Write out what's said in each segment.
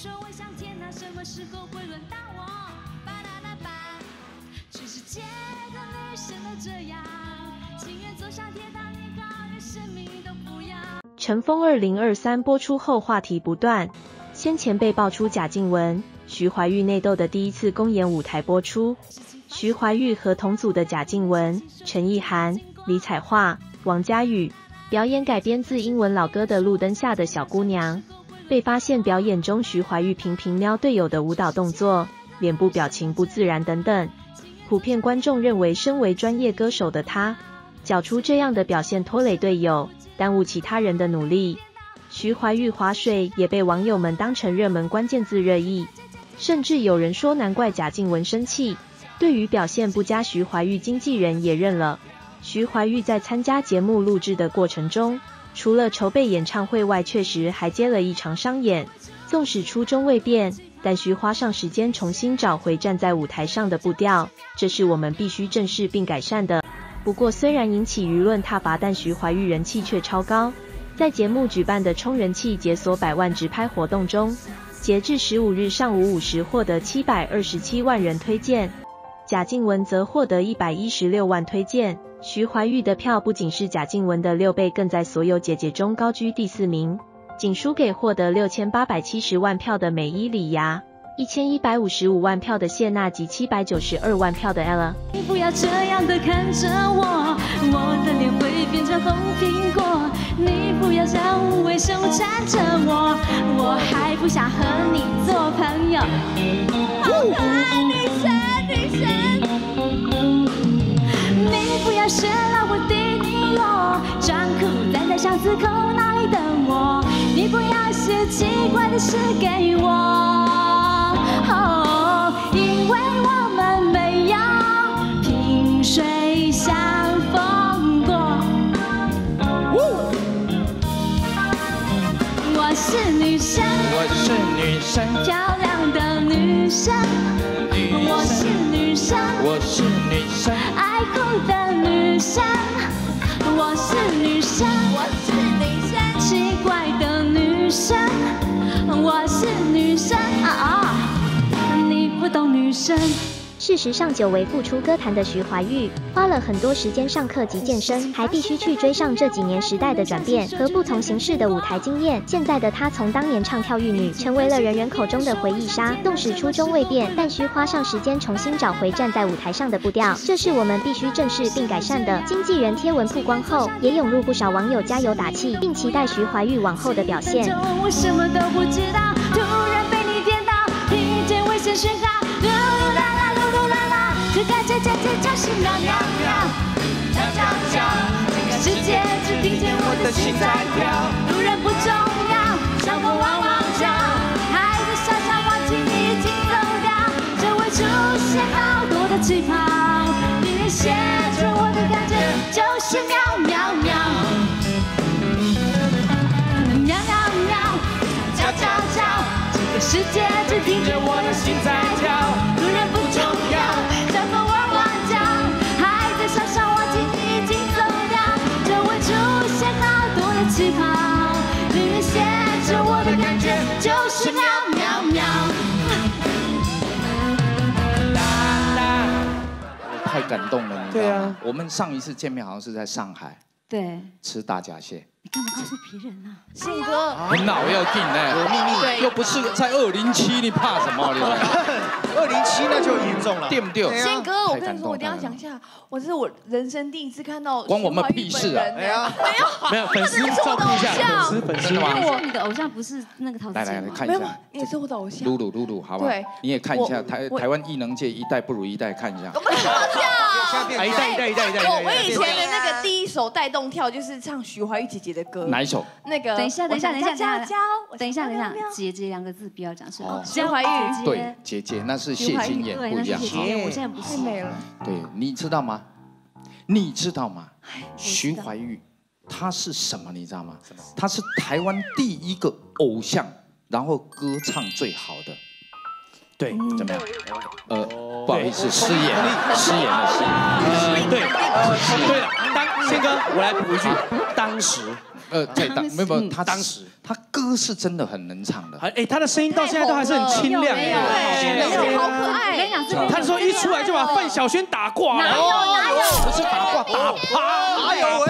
说我想天哪，什么时候会轮到我？巴啦啦吧，全世界的女生都这样，情愿走上铁达尼号，连生命都不要。尘封二零二三播出后话题不断，先前被爆出贾静雯、徐怀钰内斗的第一次公演舞台播出，徐怀钰和同组的贾静雯、陈意涵、李彩桦、王佳宇。表演改编自英文老歌的《路灯下的小姑娘》，被发现表演中徐怀钰频频瞄队友的舞蹈动作、脸部表情不自然等等，普遍观众认为身为专业歌手的他，缴出这样的表现拖累队友。耽误其他人的努力。徐怀钰划水也被网友们当成热门关键字热议，甚至有人说难怪贾静雯生气。对于表现不佳，徐怀钰经纪人也认了。徐怀钰在参加节目录制的过程中，除了筹备演唱会外，确实还接了一场商演。纵使初衷未变，但需花上时间重新找回站在舞台上的步调，这是我们必须正视并改善的。不过，虽然引起舆论挞伐，但徐怀钰人气却超高。在节目举办的冲人气解锁百万直拍活动中，截至十五日上午五时，获得七百二十七万人推荐。贾静雯则获得一百一十六万推荐。徐怀钰的票不仅是贾静雯的六倍，更在所有姐姐中高居第四名，仅输给获得六千八百七十万票的美伊里芽。一千一百五十五万票的谢娜及七百九十二万票的 ella。你不要这样的看着我，我的脸会变成红苹果。你不要这样无谓手缠着我，我还不想和你做朋友。好可爱，女神，女神。你不要学了我的你我，装酷站在巷子口那里等我。你不要写奇怪的诗给我。哦，因为我们没有萍水相逢过。我是女生，我是女生，漂亮的女生。我是女生，我是女生，生。我是女生，我是女生，奇怪的女生。我是女生啊啊！你不懂女生。事实上，久违复出歌坛的徐怀钰，花了很多时间上课及健身，还必须去追上这几年时代的转变和不同形式的舞台经验。现在的她，从当年唱跳玉女，成为了人人口中的回忆杀。纵使初衷未变，但需花上时间重新找回站在舞台上的步调，这是我们必须正视并改善的。经纪人贴文曝光后，也涌入不少网友加油打气，并期待徐怀钰往后的表现。我什么都不知道，突然被你电到，听见危险讯号，这感觉简直就是喵喵喵，叫叫叫，这个世界只听见我的心在跳，路人不重要，小狗汪汪叫，孩子傻傻忘记你已经走掉，周围出现好多的气泡，里面写着我的感觉就是喵喵喵。里面写着我的感觉就是喵喵喵。太感动了，你知对啊道吗？我们上一次见面好像是在上海对，吃大闸蟹，你干嘛告诉别人啊？信哥，很老要定呢，有秘密，又不是在二零七，你怕什么？你二零七 那就严重了。对不对？对啊宪哥，我跟你说，我一定要讲一下，我这是我人生第一次看到关我们徐怀钰屁事啊没有，没有粉丝照顾一下，粉丝粉丝吗因为我你的偶像不是那个陶子来来？来看一下，，你也是我的偶像。露露露露，好不好对？你也看一下台台湾艺能界一代不如一代，看一下 我。们是偶像。哎一代一代一代一代一代我我以前的那个第一首带动跳就是唱徐怀钰姐姐的歌，哪一首？那个等一下，等一下，等一下，等一下，等一下想喵喵，姐姐两个字不要讲出来哦。徐怀钰姐姐那是谢金燕，不一样那是姐。姐，姐我现在不是。太美了，对，你知道吗？你知道吗？哎徐怀钰她是什么？你知道吗？她是台湾第一个偶像，然后歌唱最好的。对，怎么样？呃，不好意思，失言了，失言了，失言了。呃，对，呃，对了，当宪哥，我来补一句，当时，呃，对当没有没有，嗯他当时他歌是真的很能唱的，还哎，他的声音到现在都还是很清亮。对好可爱我爱跟你讲，他说一出来就把范晓萱打挂了，哪有哪有？不是打挂打趴，哎呦喂！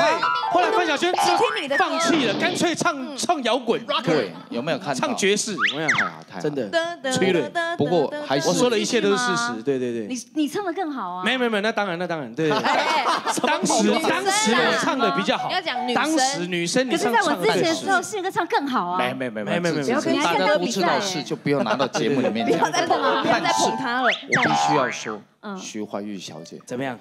后来范晓萱只听你的放弃了，干脆唱唱摇滚，对，有没有看？唱爵士，我想太好太，真的。的催泪不过还是我说的一切都是事实，对对对。你你唱的更好啊！没有没有没有，那当然那当然，对。对对。哎，当时当时我唱的比较好。你要讲女，生。当时女生你唱可是在我之前的的时候，宪哥唱更好啊！没没没没没没这不要跟大家都知道比赛是就不要拿到节目里面讲。不要再捧了，不要再捧他了。我必须要说，嗯。徐怀钰小姐。怎么样？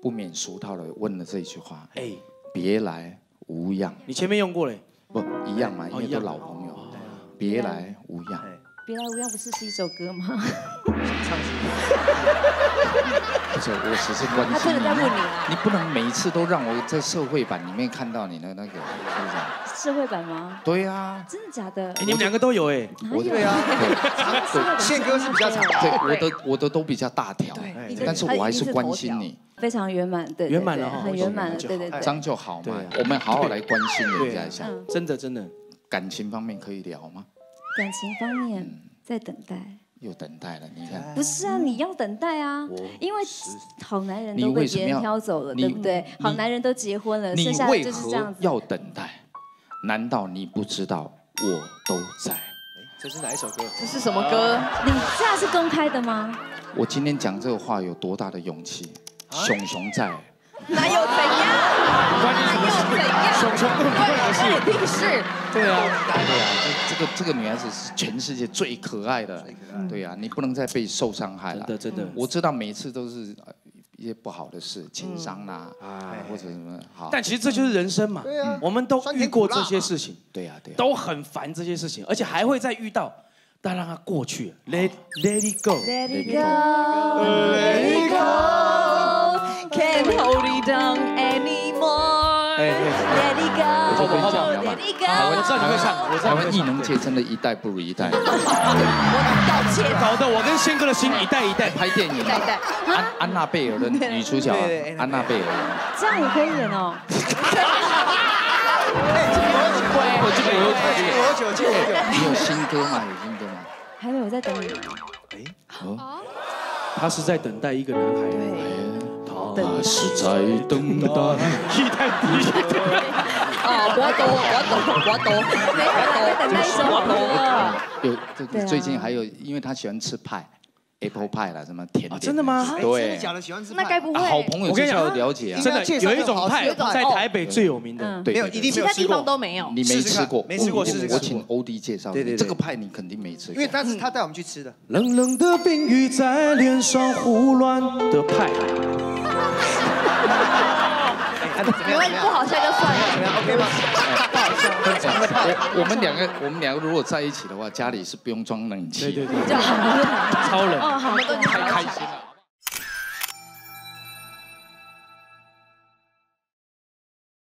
不免俗套的问了这一句话：哎，别来无恙，你前面用过嘞，不一样嘛，因为都老朋友。别来无恙，别来无恙不是是一首歌吗？唱什么不是，我只是关他心真的在问你你。啊，你不能每一次都让我在社会版里面看到你的那个，是不是？社会版吗？对啊，真的假的哎，？你们两个都有哎，我 对啊，宪哥是比较长对，我的我的都比较大条，你但是我还是关心你，非常圆满，对，对圆满了哈很圆满了，对对对。这样就好嘛。我们好好来关心人家一下，嗯，真的真的，感情方面可以聊吗？感情方面在等待。又等待了，你看，不是啊，你要等待啊，因为好男人都被别人挑走了，对不对？好男人都结婚了，剩下的就是这样子。要等待？难道你不知道我都在？这是哪一首歌？这是什么歌？你这样是公开的吗？我今天讲这个话有多大的勇气？啊熊熊在，哪有怎样？关你什么事？哪有怎样？熊熊根本不关你的关事。你屁事！对啊，对啊，这这个这个女孩子是全世界最可爱的，对啊，你不能再被受伤害了。真的真的。我知道每次都是呃一些不好的事，情伤啦，哎或者什么好。但其实这就是人生嘛，我们都遇过这些事情，对呀对呀，都很烦这些事情，而且还会再遇到，但让它过去，let let it go。Let it go, let it go, can't hold it down anymore. Let it go, let it go. 我知道你会唱，我知台湾艺能界真的一代不如一代。道歉。搞得我跟宪哥的心一代一代。拍电影代代安安娜贝尔的女主角安娜贝尔，这样也可以演哦。我这个有我酒敬我酒。你有新歌吗？有新歌吗？还没有在等你。哎哦，他是在等待一个男孩。他是在等待。一代一代。哦，我懂，我懂，我懂，没有在等待一首好歌。有最近还有，因为他喜欢吃派，apple pie 啦，什么甜点。真的吗？对，假的喜欢吃那该不会啊好朋友就是我跟你讲了解啊。真的有一种派在台北最有名的，没有，对一定其他地方没有吃过。都没有。你没吃过，没吃过我试试我请欧弟介绍。对对对这个派你肯定没吃过，因为但是他带我们去吃的，冷冷的冰雨在脸上胡乱的拍。没关系，不好笑就算了。怎么样？OK 吗？我我们两个我们两个如果在一起的话，家里是不用装冷气，对对对，就好了。超冷。哦，好的。太开心了。